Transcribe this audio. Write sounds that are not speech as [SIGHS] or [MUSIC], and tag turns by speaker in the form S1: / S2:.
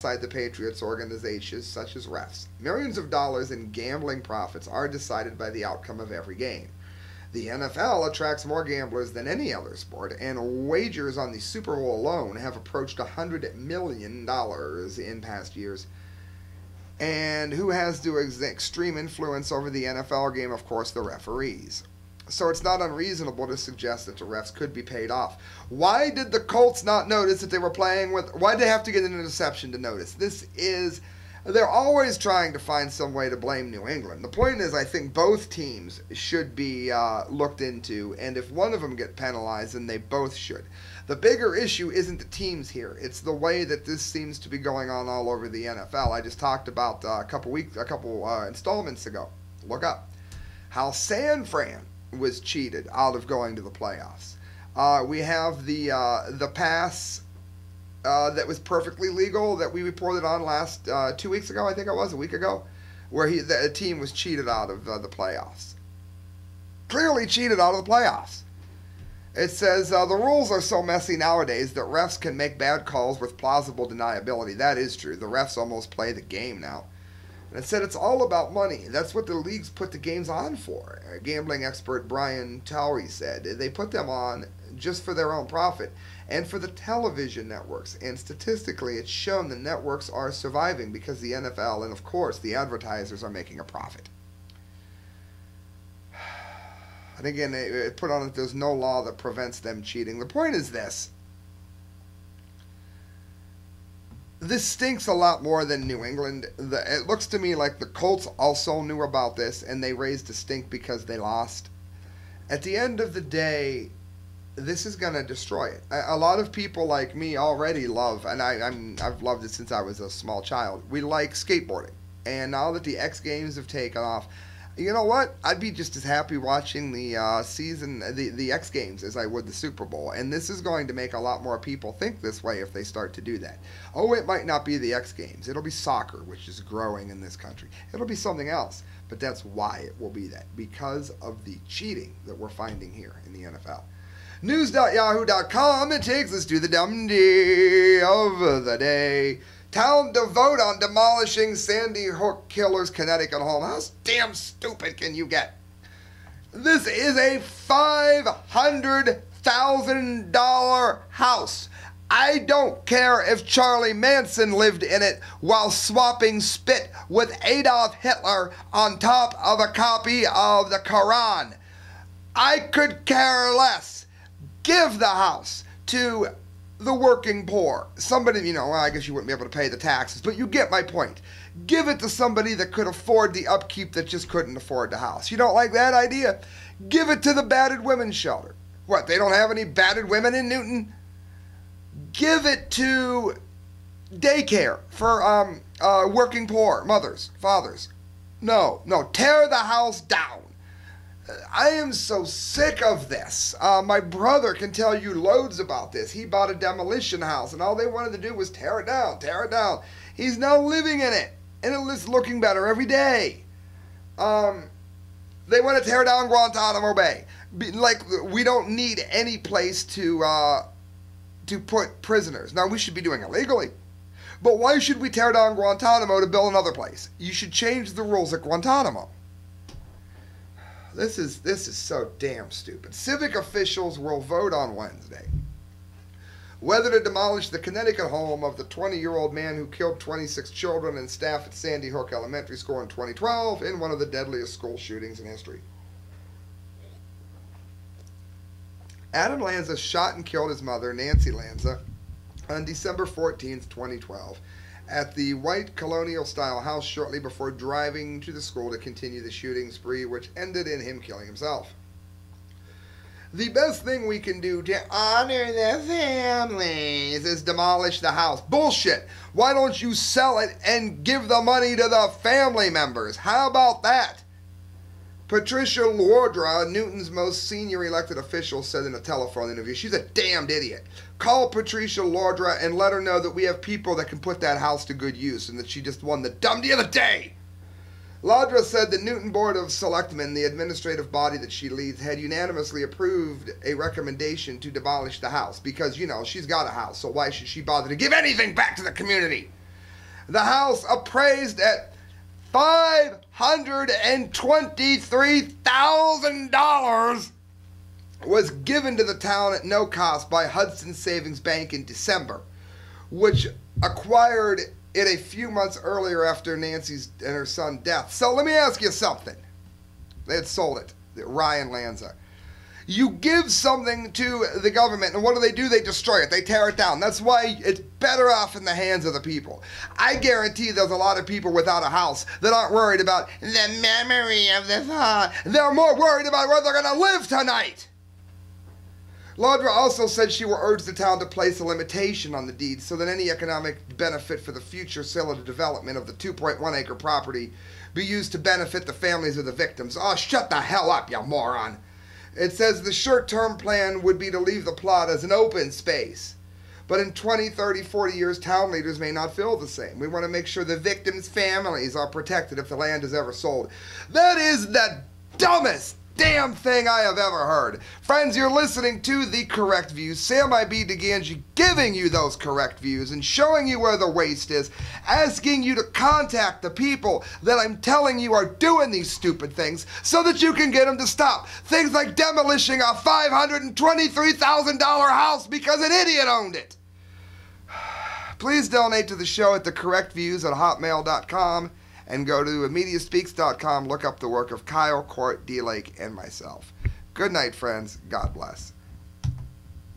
S1: outside the Patriots organizations such as refs. Millions of dollars in gambling profits are decided by the outcome of every game. The NFL attracts more gamblers than any other sport, and wagers on the Super Bowl alone have approached $100 million in past years. And who has the extreme influence over the NFL game? Of course, the referees. So it's not unreasonable to suggest that the refs could be paid off. Why did the Colts not notice that they were playing with? Why did they have to get an interception to notice? This is. They're always trying to find some way to blame New England. The point is, I think both teams should be uh, looked into, and if one of them get penalized, then they both should. The bigger issue isn't the teams here; it's the way that this seems to be going on all over the NFL. I just talked about uh, a couple weeks, a couple uh, installments ago. Look up how San Fran was cheated out of going to the playoffs. Uh, we have the uh, the pass uh, that was perfectly legal that we reported on last uh, two weeks ago. I think it was a week ago, where he the team was cheated out of uh, the playoffs. Clearly cheated out of the playoffs. It says uh, the rules are so messy nowadays that refs can make bad calls with plausible deniability. That is true. The refs almost play the game now. And said it's all about money. That's what the leagues put the games on for. Gambling expert Brian Tuohy said they put them on just for their own profit and for the television networks. And statistically, it's shown the networks are surviving because the NFL and, of course, the advertisers are making a profit. [SIGHS] And again, it put on that there's no law that prevents them cheating. The point is this this stinks a lot more than New England. The, it looks to me like the Colts also knew about this and they raised a stink because they lost. At the end of the day, this is going to destroy it. A, a, lot of people like me already love, and I, I'm, I've loved it since I was a small child. We like skateboarding. And now that the X Games have taken off, you know what? I'd be just as happy watching the uh, season, the the X Games, as I would the Super Bowl. And this is going to make a lot more people think this way if they start to do that. Oh, it might not be the X Games. It'll be soccer, which is growing in this country. It'll be something else. But that's why it will be that because of the cheating that we're finding here in the NFL. News.yahoo.com. It takes us to the dumb day of the day. Town to vote on demolishing Sandy Hook Killer's Connecticut home. How damn stupid can you get? This is a $500,000 house. I don't care if Charlie Manson lived in it while swapping spit with Adolf Hitler on top of a copy of the Quran. I could care less. Give the house to the working poor. Somebody, you know, I guess you wouldn't be able to pay the taxes, but you get my point. Give it to somebody that could afford the upkeep that just couldn't afford the house. You don't like that idea? Give it to the battered women's shelter. What, they don't have any battered women in Newtown? Give it to daycare for um, uh, working poor mothers, fathers. No, no, tear the house down. I am so sick of this. Uh, my brother can tell you loads about this. He bought a demolition house, and all they wanted to do was tear it down, tear it down. He's now living in it, and it is looking better every day. Um, they want to tear down Guantanamo Bay. Be, like we don't need any place to uh, to put prisoners. Now we should be doing it legally. But why should we tear down Guantanamo to build another place? You should change the rules at Guantanamo. This is this is so damn stupid. Civic officials will vote on Wednesday whether to demolish the Connecticut home of the 20-year-old man who killed 26 children and staff at Sandy Hook Elementary School in 2012 in one of the deadliest school shootings in history. Adam Lanza shot and killed his mother, Nancy Lanza, on December 14, 2012 at the white colonial style house shortly before driving to the school to continue the shooting spree, which ended in him killing himself. The best thing we can do to honor the families is demolish the house. Bullshit. Why don't you sell it and give the money to the family members? How about that? Patricia Llodra, Newtown's most senior elected official, said in a telephone interview, she's a damned idiot. Call Patricia Llodra and let her know that we have people that can put that house to good use and that she just won the dumb of the day. Llodra said the Newton Board of Selectmen, the administrative body that she leads, had unanimously approved a recommendation to demolish the house because, you know, she's got a house, so why should she bother to give anything back to the community? The house appraised at $523,000 was given to the town at no cost by Hudson Savings Bank in December, which acquired it a few months earlier after Nancy's and her son's death. So let me ask you something. They had sold it, Ryan Lanza. You give something to the government, and what do they do? They destroy it. They tear it down. That's why it's better off in the hands of the people. I guarantee there's a lot of people without a house that aren't worried about the memory of the fall. They're more worried about where they're going to live tonight. Llodra also said she will urge the town to place a limitation on the deed so that any economic benefit for the future sale or development of the 2.1 acre property be used to benefit the families of the victims. Oh, shut the hell up, you moron. It says the short term plan would be to leave the plot as an open space. But in 20, 30, 40 years, town leaders may not feel the same. We want to make sure the victims' families are protected if the land is ever sold. That is the dumbest damn thing I have ever heard. Friends, you're listening to The Correct Views. Sam I.B. DeGangi giving you those correct views and showing you where the waste is, asking you to contact the people that I'm telling you are doing these stupid things so that you can get them to stop. Things like demolishing a $523,000 house because an idiot owned it. [SIGHS] Please donate to the show at thecorrectviews at hotmail.com and go to mediaspeaks.com, look up the work of Kyle, Court, D. Lake, and myself. Good night, friends. God bless.